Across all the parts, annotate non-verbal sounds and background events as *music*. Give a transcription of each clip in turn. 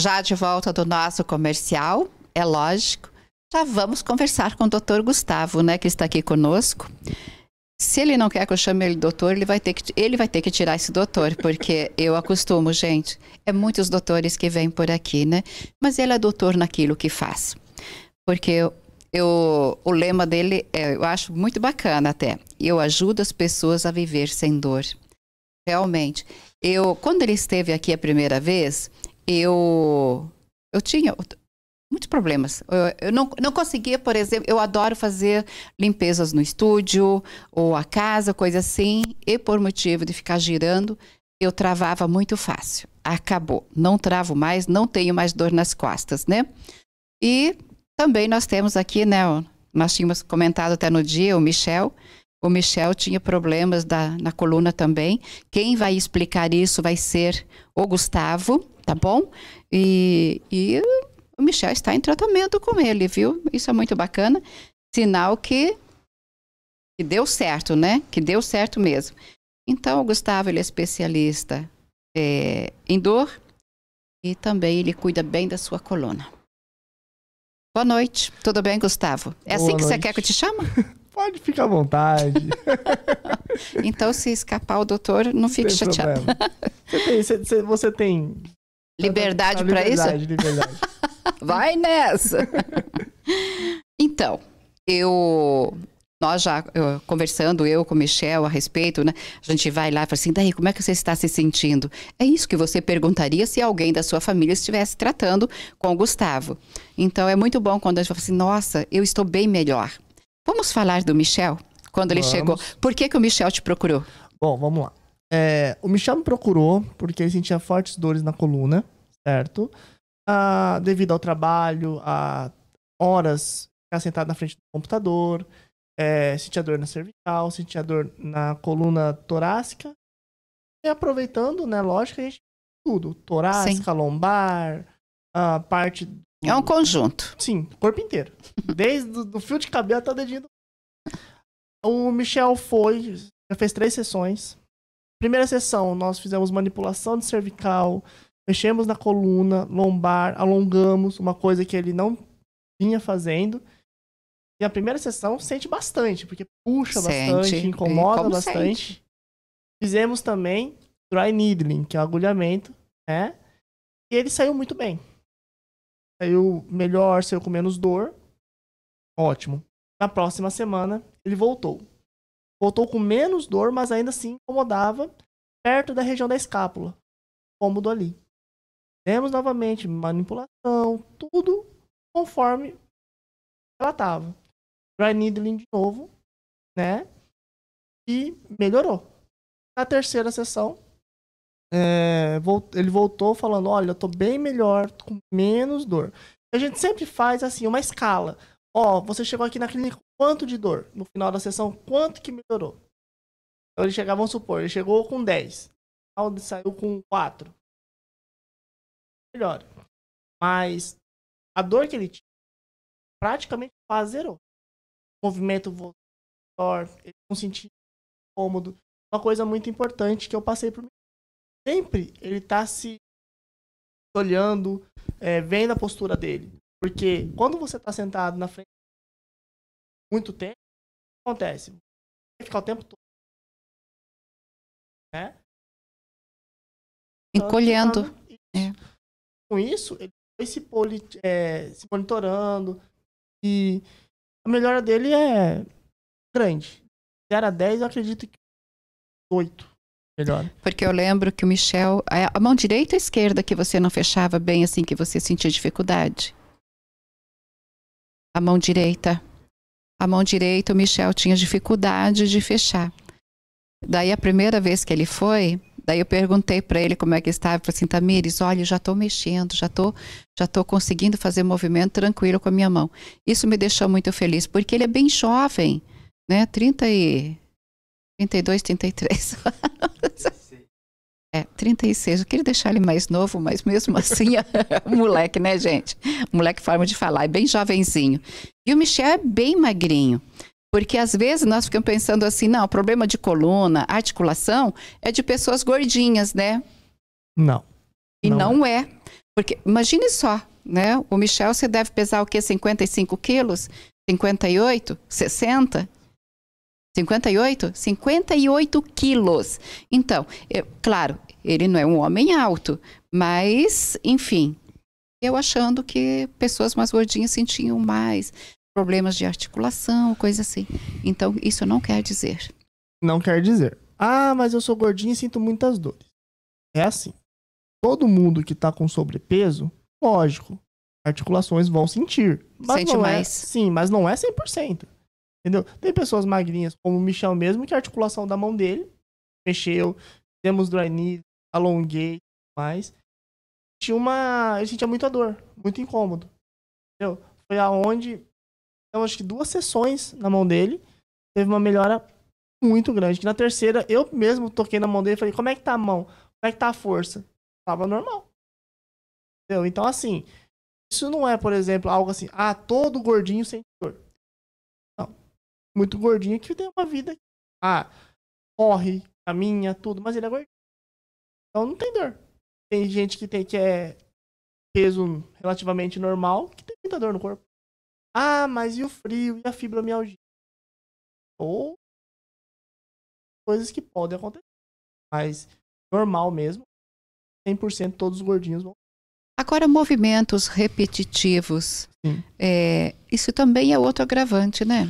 já de volta do nosso comercial, é lógico. Já vamos conversar com o doutor Gustavo, né, que está aqui conosco. Se ele não quer que eu chame ele doutor, ele vai ter que, ele vai ter que tirar esse doutor, porque *laughs* eu acostumo, gente. É muitos doutores que vêm por aqui, né? Mas ele é doutor naquilo que faz. Porque eu, eu, o lema dele, é, eu acho muito bacana até. Eu ajudo as pessoas a viver sem dor. Realmente. Eu, quando ele esteve aqui a primeira vez, eu, eu tinha muitos problemas. Eu, eu, não, não conseguia, por exemplo, eu adoro fazer limpezas no estúdio ou a casa, coisa assim, e por motivo de ficar girando, eu travava muito fácil. Acabou. Não travo mais, não tenho mais dor nas costas, né? E também nós temos aqui, né, nós tínhamos comentado até no dia, o Michel, o Michel tinha problemas da, na coluna também. Quem vai explicar isso vai ser o Gustavo, tá bom? E, e o Michel está em tratamento com ele, viu? Isso é muito bacana. Sinal que, que deu certo, né? Que deu certo mesmo. Então, o Gustavo ele é especialista é, em dor e também ele cuida bem da sua coluna. Boa noite, tudo bem, Gustavo? É Boa assim que noite. você quer que eu te chame? *laughs* Pode ficar à vontade. *laughs* então, se escapar o doutor, não fique chateado. Você tem, você, você tem liberdade para isso? Liberdade. *laughs* Vai nessa. então, eu nós já eu, conversando, eu com o Michel, a respeito, né? A gente vai lá e fala assim, daí, como é que você está se sentindo? É isso que você perguntaria se alguém da sua família estivesse tratando com o Gustavo. Então, é muito bom quando a gente fala assim, nossa, eu estou bem melhor. Vamos falar do Michel, quando ele vamos. chegou. Por que, que o Michel te procurou? Bom, vamos lá. É, o Michel me procurou porque ele sentia fortes dores na coluna, certo? Ah, devido ao trabalho, a horas ficar sentado na frente do computador, é, sentia dor na cervical, sentia dor na coluna torácica. E aproveitando, né, lógico, a gente tudo, torácica, Sim. lombar, a parte é um conjunto. Sim, corpo inteiro. *laughs* Desde o fio de cabelo até o dedinho. O Michel foi, já fez três sessões. Primeira sessão, nós fizemos manipulação de cervical, mexemos na coluna, lombar, alongamos, uma coisa que ele não vinha fazendo. E a primeira sessão sente bastante, porque puxa sente, bastante, incomoda bastante. Sente? Fizemos também dry needling, que é o agulhamento, né? E ele saiu muito bem. Saiu melhor, saiu com menos dor. Ótimo. Na próxima semana, ele voltou. Voltou com menos dor, mas ainda assim incomodava perto da região da escápula. Cômodo ali. Temos novamente manipulação, tudo conforme ela estava. Dry needling de novo, né? E melhorou. Na terceira sessão, é, ele voltou falando: Olha, eu tô bem melhor, com menos dor. A gente sempre faz assim, uma escala. Ó, você chegou aqui na clínica, quanto de dor? No final da sessão, quanto que melhorou? Então ele chegava, vamos supor, ele chegou com 10. Ele saiu com 4. Melhor. Mas a dor que ele tinha, praticamente quase zerou. O movimento voltou, ele não sentia cômodo. Uma coisa muito importante que eu passei por mim sempre ele tá se olhando, é, vendo a postura dele. Porque quando você tá sentado na frente muito tempo, o que acontece? Vai ficar o tempo todo. Né? Encolhendo. É. Com isso, ele foi se, é, se monitorando. E a melhora dele é grande. 0 a 10, eu acredito que 8. Melhor. Porque eu lembro que o Michel. A mão direita ou esquerda que você não fechava bem assim, que você sentia dificuldade? A mão direita. A mão direita, o Michel tinha dificuldade de fechar. Daí a primeira vez que ele foi, daí eu perguntei para ele como é que estava, falei assim, Tamires, olha, já estou mexendo, já estou já tô conseguindo fazer movimento tranquilo com a minha mão. Isso me deixou muito feliz, porque ele é bem jovem, né? 30 e 32, 33 É, 36. Eu queria deixar ele mais novo, mas mesmo assim, *laughs* moleque, né, gente? Moleque, forma de falar, é bem jovenzinho. E o Michel é bem magrinho. Porque às vezes nós ficamos pensando assim, não, problema de coluna, articulação, é de pessoas gordinhas, né? Não. E não, não é. Porque imagine só, né? O Michel, você deve pesar o quê? 55 quilos? 58? 60? 58? 58 quilos. Então, eu, claro, ele não é um homem alto, mas, enfim, eu achando que pessoas mais gordinhas sentiam mais problemas de articulação, coisa assim. Então, isso não quer dizer. Não quer dizer. Ah, mas eu sou gordinho e sinto muitas dores. É assim. Todo mundo que tá com sobrepeso, lógico, articulações vão sentir. Mas Sente não mais. É, sim, mas não é 100%. Entendeu? Tem pessoas magrinhas, como o Michel mesmo, que a articulação da mão dele mexeu, temos dry knee, alonguei, mais. Tinha uma, ele sentia muita dor, muito incômodo. Entendeu? Foi aonde, então acho que duas sessões na mão dele, teve uma melhora muito grande. Na terceira, eu mesmo toquei na mão dele e falei, como é que tá a mão? Como é que tá a força? Tava normal. Entendeu? Então, assim, isso não é, por exemplo, algo assim, ah, todo gordinho. Não. Muito gordinho que tem uma vida. Ah, corre, caminha, tudo, mas ele é gordinho. Então não tem dor. Tem gente que tem que é peso relativamente normal, que tem muita dor no corpo. Ah, mas e o frio e a fibromialgia? Ou coisas que podem acontecer. Mas normal mesmo, 100% todos os gordinhos vão. Agora, movimentos repetitivos, é, isso também é outro agravante, né?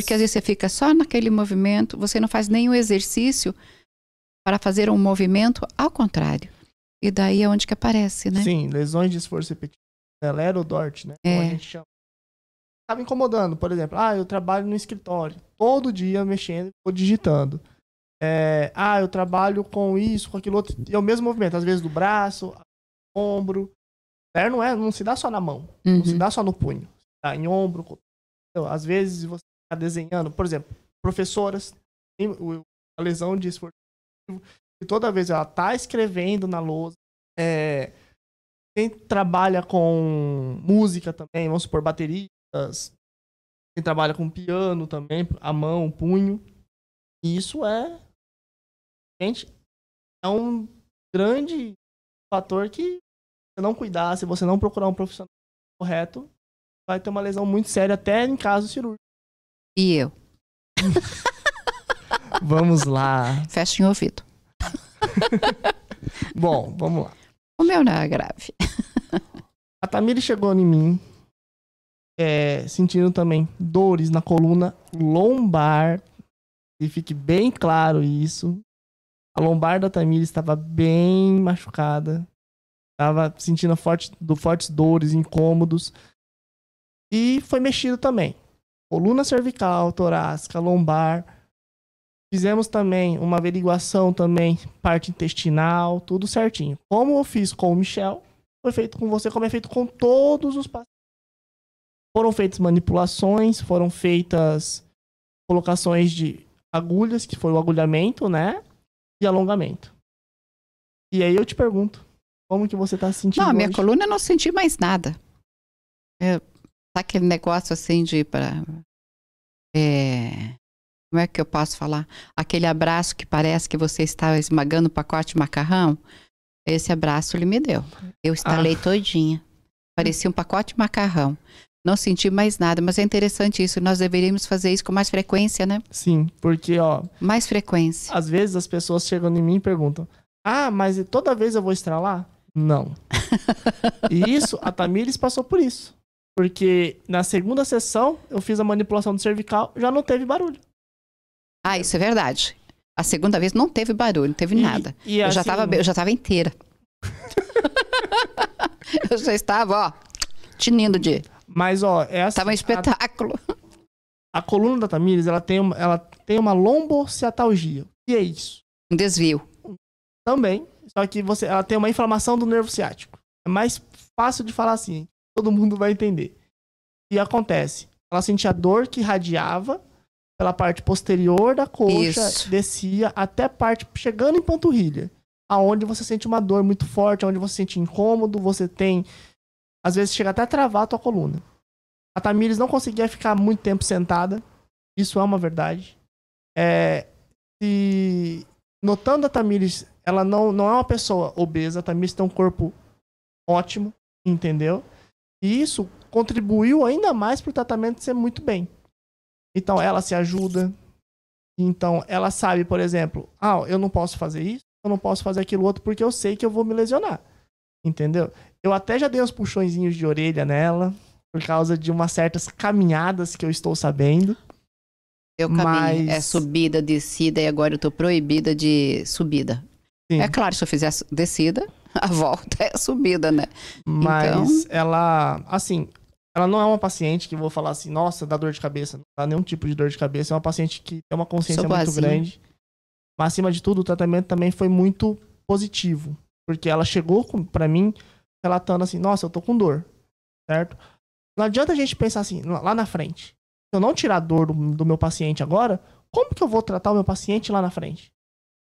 Porque às vezes você fica só naquele movimento, você não faz nenhum exercício para fazer um movimento ao contrário. E daí é onde que aparece, né? Sim, lesões de esforço repetitivo. Celera o DORT, né? Como É. a gente chama. Tava incomodando, por exemplo. Ah, eu trabalho no escritório. Todo dia mexendo ou digitando. É, ah, eu trabalho com isso, com aquilo outro. E é o mesmo movimento, às vezes do braço, ombro. É, não, é, não se dá só na mão. Não se Uhum. dá só no punho. Dá em ombro. Então, às vezes você está desenhando, por exemplo, professoras o- a lesão de esforço e toda vez ela tá escrevendo na lousa. É, quem trabalha com música também, vamos supor, bateristas. Quem trabalha com piano também, a mão, punho. E isso é. Gente, é um grande fator que se você não cuidar, se você não procurar um profissional correto, vai ter uma lesão muito séria, até em caso cirúrgico. E eu? *laughs* Vamos lá. Fecha em ouvido. *laughs* Bom, vamos lá. O meu não é grave. *laughs* A Tamiri chegou em mim, é, sentindo também dores na coluna lombar. E fique bem claro isso. A lombar da Tamiri estava bem machucada. Estava sentindo forte, do, fortes dores, incômodos. E foi mexido também. Coluna cervical, torácica, lombar. Fizemos também uma averiguação também, parte intestinal, tudo certinho. Como eu fiz com o Michel, foi feito com você, como é feito com todos os pacientes. Foram feitas manipulações, foram feitas colocações de agulhas, que foi o agulhamento, né? E alongamento. E aí eu te pergunto, como que você tá se sentindo Não, a minha hoje? coluna eu não senti mais nada. É, tá aquele negócio assim de para é, como é que eu posso falar? Aquele abraço que parece que você está esmagando o pacote de macarrão. Esse abraço ele me deu. Eu estalei todinha. Parecia um pacote de macarrão. Não senti mais nada, mas é interessante isso. Nós deveríamos fazer isso com mais frequência, né? Sim, porque, ó, Mais frequência. às vezes as pessoas chegam em mim e perguntam: Ah, mas toda vez eu vou estralar? Não. *laughs* e isso, a Tamires passou por isso. Porque na segunda sessão eu fiz a manipulação do cervical, já não teve barulho. Ah, isso é verdade. A segunda vez não teve barulho, não teve E- nada. E, Eu já assim, estava eu já estava inteira. *laughs* eu já estava, ó, tinindo de. Mas, ó, é assim, Tava um espetáculo. a, a coluna da Tamires, ela tem uma, ela tem uma lombociatalgia. O que é isso? Um desvio. Também, só que você, ela tem uma inflamação do nervo ciático. É mais fácil de falar assim, todo mundo vai entender. Que acontece? Ela sentia dor que radiava pela parte posterior da coxa, Isso. descia até a parte chegando em panturrilha, aonde você sente uma dor muito forte, onde você sente incômodo, você tem às vezes chega até a travar a tua coluna. A Tamires não conseguia ficar muito tempo sentada. Isso é uma verdade. É, e notando a Tamires, ela não, não é uma pessoa obesa. A Tamires tem um corpo ótimo, entendeu? E isso contribuiu ainda mais para o tratamento ser muito bem. Então ela se ajuda. Então ela sabe, por exemplo, ah, eu não posso fazer isso, eu não posso fazer aquilo outro porque eu sei que eu vou me lesionar. Entendeu? Eu até já dei uns puxõezinhos de orelha nela, por causa de umas certas caminhadas que eu estou sabendo. Eu caminho, mas... é subida, descida, e agora eu tô proibida de subida. Sim. É claro, se eu fizer descida, *laughs* a volta é a subida, né? Mas então... ela, assim, ela não é uma paciente que vou falar assim, nossa, dá dor de cabeça. Não dá nenhum tipo de dor de cabeça. É uma paciente que tem uma consciência muito grande. Mas, acima de tudo, o tratamento também foi muito positivo. Porque ela chegou para mim relatando assim, nossa, eu tô com dor. Certo? Não adianta a gente pensar assim, lá na frente. Se eu não tirar a dor do, do meu paciente agora, como que eu vou tratar o meu paciente lá na frente?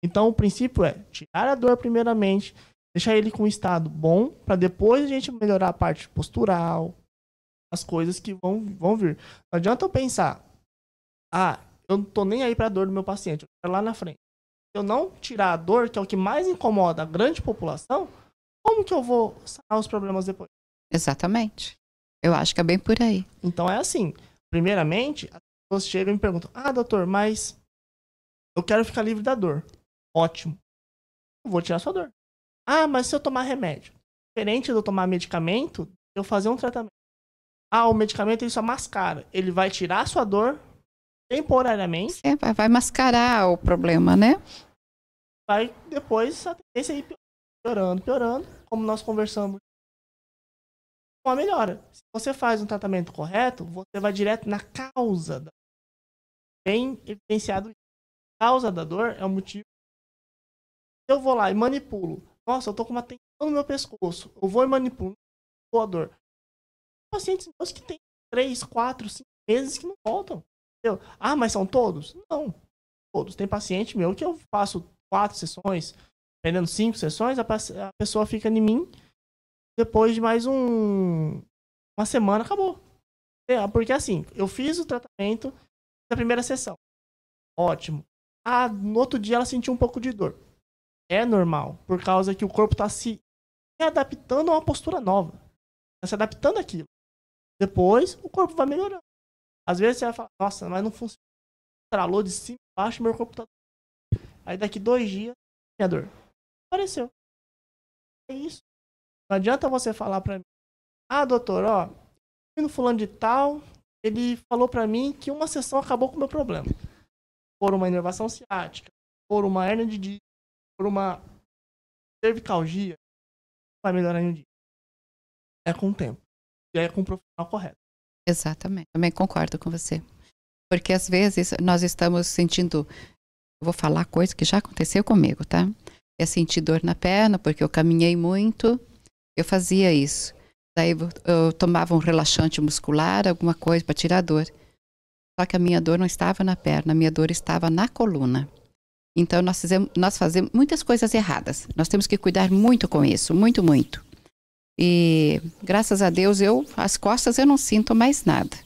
Então, o princípio é tirar a dor primeiramente, deixar ele com um estado bom, para depois a gente melhorar a parte postural, as coisas que vão, vão vir. Não adianta eu pensar, ah, eu não tô nem aí pra dor do meu paciente, eu quero lá na frente. Se eu não tirar a dor, que é o que mais incomoda a grande população, como que eu vou sanar os problemas depois? Exatamente. Eu acho que é bem por aí. Então é assim. Primeiramente, as pessoas chegam e me perguntam: Ah, doutor, mas eu quero ficar livre da dor. Ótimo. Eu vou tirar sua dor. Ah, mas se eu tomar remédio? Diferente de eu tomar medicamento, eu fazer um tratamento. Ah, o medicamento ele só mascara. Ele vai tirar a sua dor temporariamente. É, vai mascarar o problema, né? Vai depois a tendência ir piorando, piorando. Como nós conversamos uma melhora. Se você faz um tratamento correto, você vai direto na causa da bem evidenciado. A causa da dor é o motivo. Eu vou lá e manipulo. Nossa, eu tô com uma tensão no meu pescoço. Eu vou e manipulo a dor. Pacientes meus que tem 3, 4, 5 meses que não voltam. Entendeu? Ah, mas são todos? Não. Todos. Tem paciente meu que eu faço quatro sessões, dependendo cinco sessões, a pessoa fica em mim depois de mais um uma semana acabou. É, porque assim, eu fiz o tratamento da primeira sessão. Ótimo. Ah, no outro dia ela sentiu um pouco de dor. É normal, por causa que o corpo está se adaptando a uma postura nova. Está se adaptando àquilo. Depois, o corpo vai melhorando. Às vezes você vai falar, nossa, mas não funciona. Tralou de cima e baixo, meu corpo tá. Aí daqui dois dias, minha dor. Apareceu. É isso. Não adianta você falar pra mim, ah, doutor, ó, no fulano de tal, ele falou pra mim que uma sessão acabou com o meu problema. Por uma inervação ciática, por uma hernia de disco, por uma cervicalgia, vai melhorar em um dia. É com o tempo. E é com o profissional correto. Exatamente. Também concordo com você. Porque às vezes nós estamos sentindo. Eu vou falar coisa que já aconteceu comigo, tá? É sentir dor na perna, porque eu caminhei muito, eu fazia isso. Daí eu tomava um relaxante muscular, alguma coisa para tirar a dor. Só que a minha dor não estava na perna, a minha dor estava na coluna. Então nós fazemos, nós fazemos muitas coisas erradas. Nós temos que cuidar muito com isso, muito, muito. E graças a Deus eu as costas eu não sinto mais nada.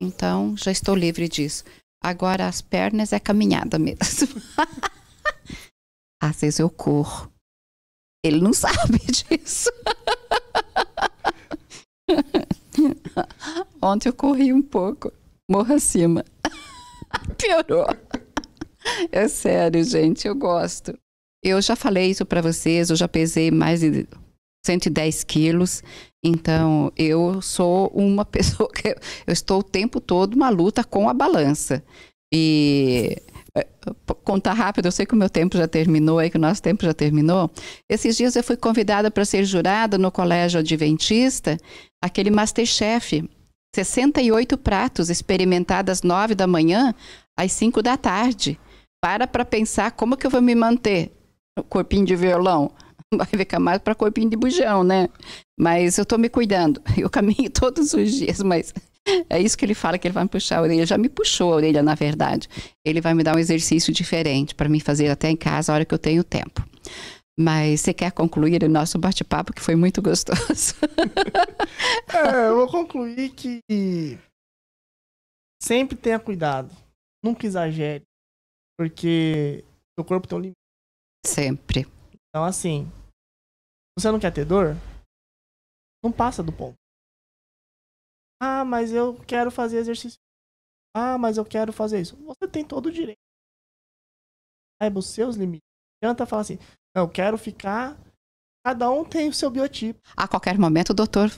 Então já estou livre disso. Agora as pernas é caminhada mesmo. *laughs* Às vezes eu corro. Ele não *laughs* sabe disso. *laughs* Ontem eu corri um pouco, morro acima. Piorou. *laughs* É sério, gente, eu gosto. Eu já falei isso para vocês, eu já pesei mais de 110 quilos. Então, eu sou uma *laughs* pessoa que eu estou o tempo todo uma luta com a balança. E é, contar rápido, eu sei que o meu tempo já terminou, aí que o nosso tempo já terminou. Esses dias eu fui convidada para ser jurada no Colégio Adventista, aquele Masterchef. 68 pratos experimentados às 9 da manhã às 5 da tarde. Para para pensar como que eu vou me manter. Corpinho de violão. *laughs* Vai ficar mais para corpinho de bujão, né? Mas eu estou me cuidando. *laughs* Eu caminho *laughs* todos os dias, mas é isso que ele fala, que ele vai me puxar a orelha. Já me puxou a orelha, na verdade. Ele vai me dar um exercício diferente para me fazer até em casa, a hora que eu tenho tempo. Mas você quer concluir o nosso bate-papo, que foi muito gostoso? é, eu vou concluir que sempre tenha cuidado. Nunca exagere. Porque o corpo tem um limite. Sempre. Então, assim, você não quer ter dor? Não passa do ponto. Ah, mas eu quero fazer exercício. Ah, mas eu quero fazer isso. Você tem todo o direito. Saiba os seus limites. Não adianta falar assim, não, eu quero ficar. Cada um tem o seu biotipo. A qualquer momento, o doutor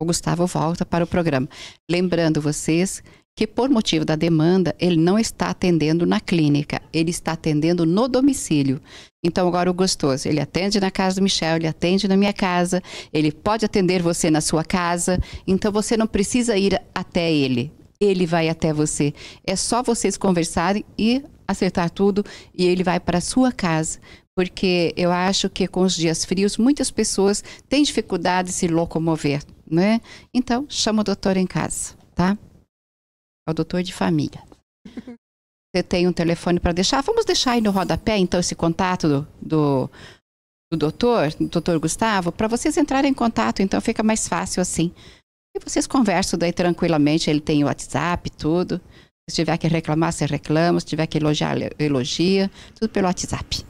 o Gustavo volta para o programa. Lembrando vocês que, por motivo da demanda, ele não está atendendo na clínica, ele está atendendo no domicílio. Então, agora o gostoso, ele atende na casa do Michel, ele atende na minha casa, ele pode atender você na sua casa, então você não precisa ir até ele, ele vai até você. É só vocês conversarem e acertar tudo e ele vai para a sua casa. Porque eu acho que com os dias frios, muitas pessoas têm dificuldade de se locomover, né? Então, chama o doutor em casa, tá? É o doutor de família. *laughs* Você tem um telefone para deixar? Vamos deixar aí no rodapé, então, esse contato do, do, do doutor, do doutor Gustavo, para vocês entrarem em contato, então fica mais fácil assim. E vocês conversam daí tranquilamente, ele tem o WhatsApp, tudo. Se tiver que reclamar, você reclama. Se tiver que elogiar, elogia. Tudo pelo WhatsApp.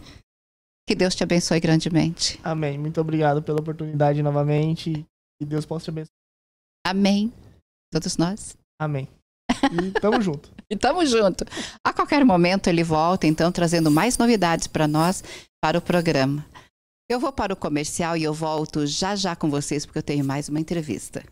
Que Deus te abençoe grandemente. Amém. Muito obrigado pela oportunidade novamente. Que Deus possa te abençoar. Amém. Todos nós. Amém. E tamo junto. *laughs* e tamo junto. A qualquer momento ele volta, então, trazendo mais novidades para nós, para o programa. Eu vou para o comercial e eu volto já já com vocês, porque eu tenho mais uma entrevista.